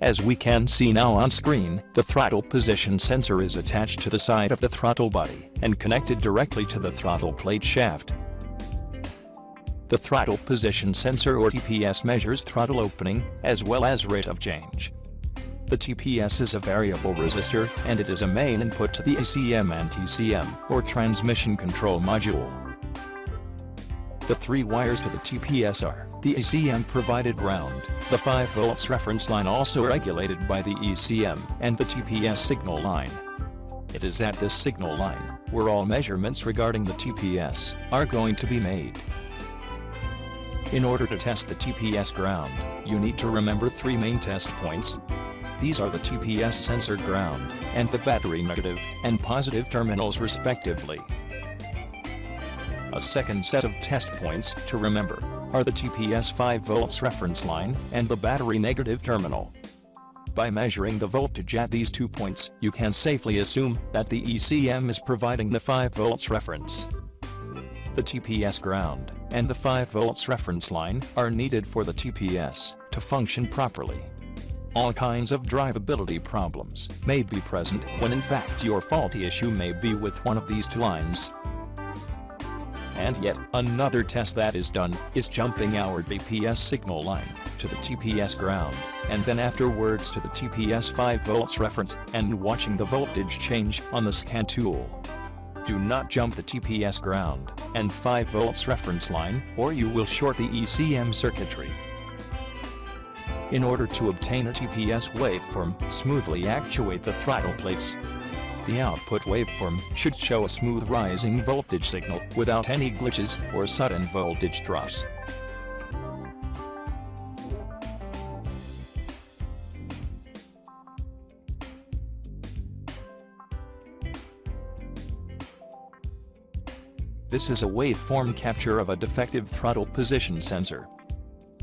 As we can see now on screen, the throttle position sensor is attached to the side of the throttle body and connected directly to the throttle plate shaft. The throttle position sensor or TPS measures throttle opening, as well as rate of change. The TPS is a variable resistor, and it is a main input to the ECM and TCM, or transmission control module. The three wires to the TPS are the ECM provided ground, the 5 volts reference line also regulated by the ECM, and the TPS signal line. It is at this signal line, where all measurements regarding the TPS are going to be made. In order to test the TPS ground, you need to remember three main test points, these are the TPS sensor ground, and the battery negative and positive terminals respectively. A second set of test points to remember are the TPS 5 volts reference line and the battery negative terminal. By measuring the voltage at these two points, you can safely assume that the ECM is providing the 5 volts reference. The TPS ground and the 5 volts reference line are needed for the TPS to function properly. All kinds of drivability problems may be present when in fact your faulty issue may be with one of these two lines. And yet, another test that is done is jumping our TPS signal line to the TPS ground, and then afterwards to the TPS 5 volts reference, and watching the voltage change on the scan tool. Do not jump the TPS ground and 5 volts reference line, or you will short the ECM circuitry. In order to obtain a TPS waveform, smoothly actuate the throttle plates. The output waveform should show a smooth rising voltage signal without any glitches or sudden voltage drops. This is a waveform capture of a defective throttle position sensor.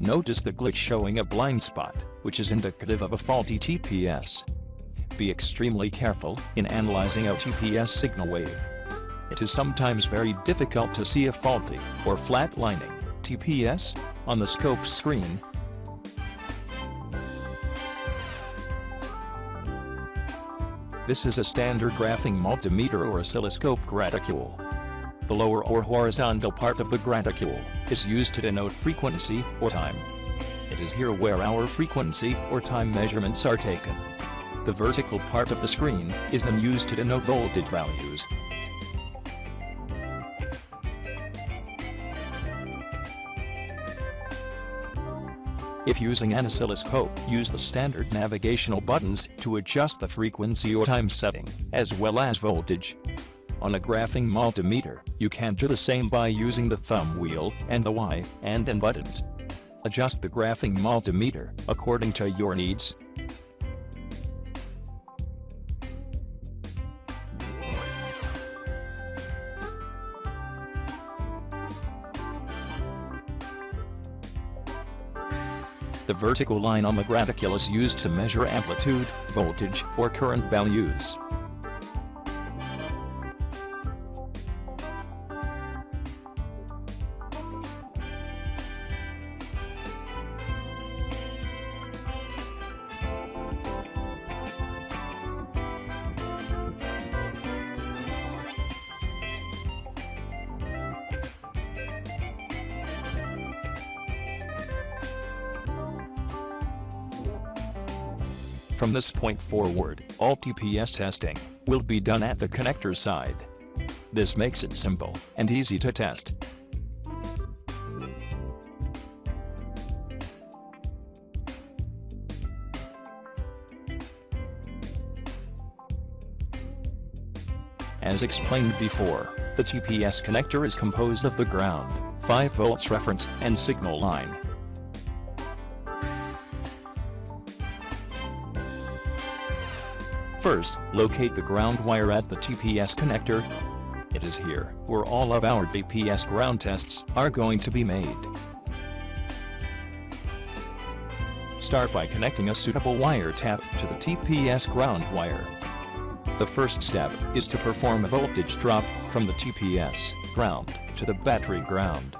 Notice the glitch showing a blind spot, which is indicative of a faulty TPS. Be extremely careful in analyzing a TPS signal wave. It is sometimes very difficult to see a faulty or flatlining TPS on the scope screen. This is a standard graphing multimeter or oscilloscope graticule. The lower or horizontal part of the graticule is used to denote frequency or time. It is here where our frequency or time measurements are taken. The vertical part of the screen is then used to denote voltage values. If using an oscilloscope, use the standard navigational buttons to adjust the frequency or time setting, as well as voltage. On a graphing multimeter, you can do the same by using the thumb wheel and the Y and N buttons. Adjust the graphing multimeter according to your needs. The vertical line on the graticule is used to measure amplitude, voltage, or current values. From this point forward, all TPS testing will be done at the connector side. This makes it simple and easy to test. As explained before, the TPS connector is composed of the ground, 5 volts reference, and signal line. First, locate the ground wire at the TPS connector. It is here where all of our TPS ground tests are going to be made. Start by connecting a suitable wire tap to the TPS ground wire. The first step is to perform a voltage drop from the TPS ground to the battery ground.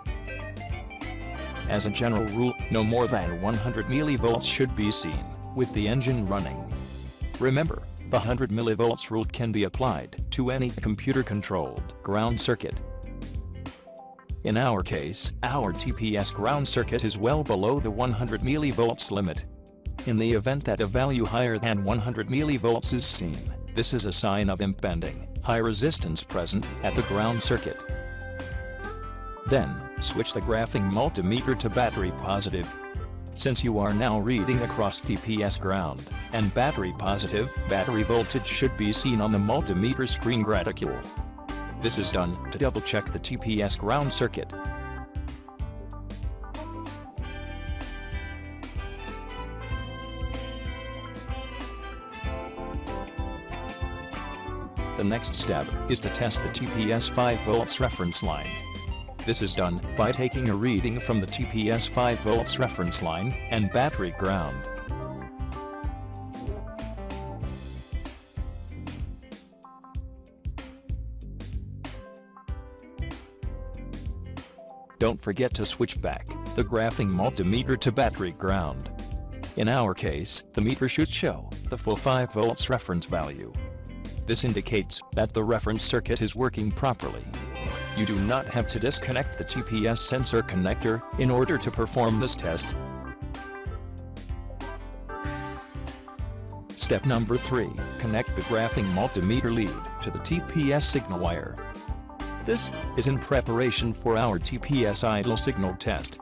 As a general rule, no more than 100 mV should be seen with the engine running. Remember, the 100 mV rule can be applied to any computer-controlled ground circuit. In our case, our TPS ground circuit is well below the 100 mV limit. In the event that a value higher than 100 mV is seen, this is a sign of impending, high resistance present at the ground circuit. Then, switch the graphing multimeter to battery positive. Since you are now reading across TPS ground and battery positive, battery voltage should be seen on the multimeter screen graticule. This is done to double check the TPS ground circuit. The next step is to test the TPS 5 volts reference line. This is done by taking a reading from the TPS 5 volts reference line and battery ground. Don't forget to switch back the graphing multimeter to battery ground. In our case, the meter should show the full 5 volts reference value. This indicates that the reference circuit is working properly. You do not have to disconnect the TPS sensor connector in order to perform this test. Step number 3. Connect the graphing multimeter lead to the TPS signal wire. This is in preparation for our TPS idle signal test.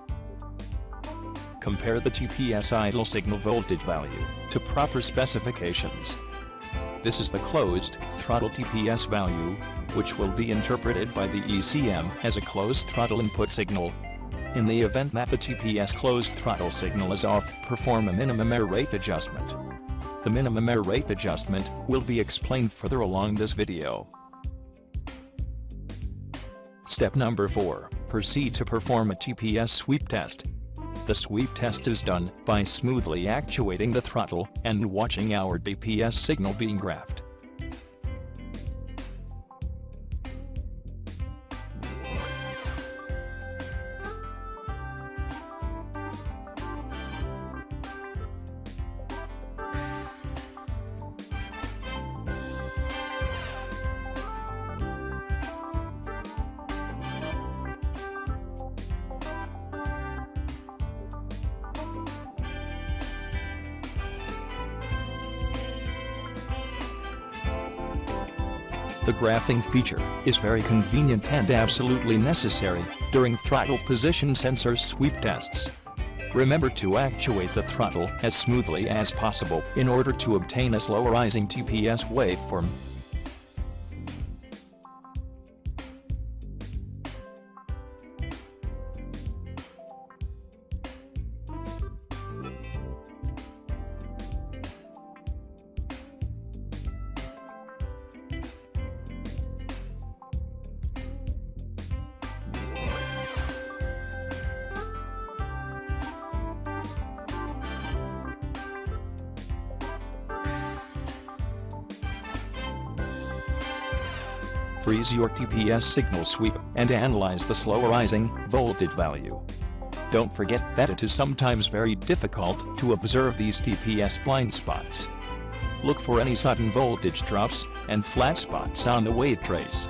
Compare the TPS idle signal voltage value to proper specifications. This is the closed throttle TPS value, which will be interpreted by the ECM as a closed throttle input signal. In the event that the TPS closed throttle signal is off, perform a minimum air rate adjustment. The minimum air rate adjustment will be explained further along this video. Step number 4. Proceed to perform a TPS sweep test. The sweep test is done by smoothly actuating the throttle and watching our TPS signal being graphed. The graphing feature is very convenient and absolutely necessary during throttle position sensor sweep tests. Remember to actuate the throttle as smoothly as possible in order to obtain a slow rising TPS waveform. Freeze your TPS signal sweep and analyze the slow rising voltage value. Don't forget that it is sometimes very difficult to observe these TPS blind spots. Look for any sudden voltage drops and flat spots on the wave trace.